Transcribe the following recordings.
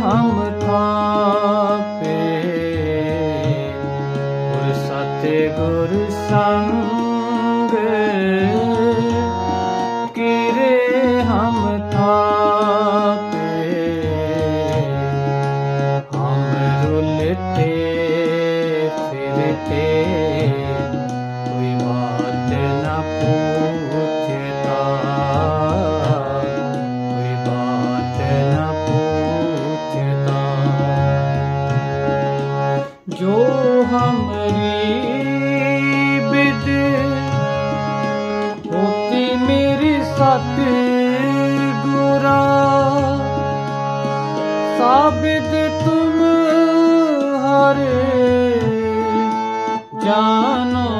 हम थापे। सतगुरु संग किरे हम थापे। हम रुलते फिरते कोई बात न पूछ। ਹਮਰੀ ਬਿਦ ਹੋਤੀ ਮੇਰੀ ਸਤ ਗੁਰਾ ਸਾਬਿਤ ਤੁਮ ਹਰੇ ਜਾਨੋ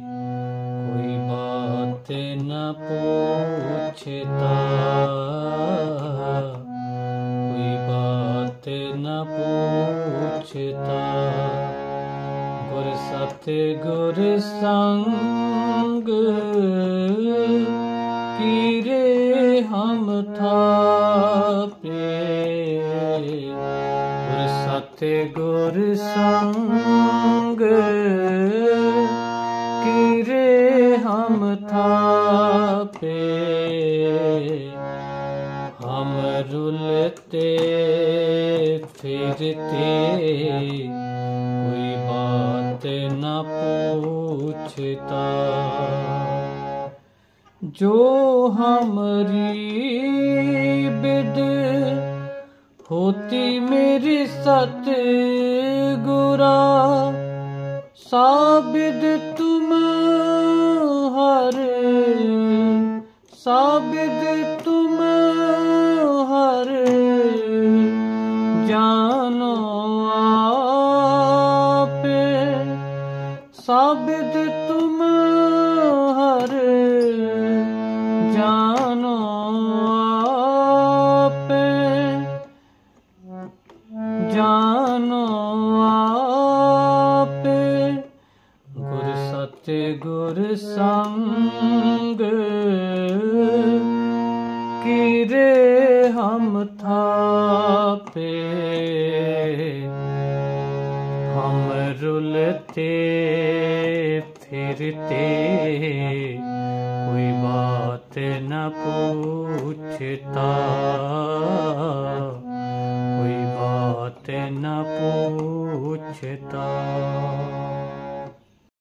कोई बात न पूछता कोई बात न पूछता गुर सत गुर संग पीरे हम थापे गुर सत गुर संग हम रुलते फिरते, कोई बात न पूछता। जो हमारी बिद होती मेरी सत गुरा साबिद ਜਾਨੋ ਆਪੇ ਸਾਬਿਦ ਤੁਮ ਹਰੇ, ਜਾਨੋ ਆਪੇ ਜਾਨੋ ਆਪੇ। ਗੁਰ ਸਤਿ ਗੁਰ ਸੰਗ, ਕੀਰੇ ਹਮ ਥਾ फिरते कोई बात न पूछता। कोई बात न पूछता।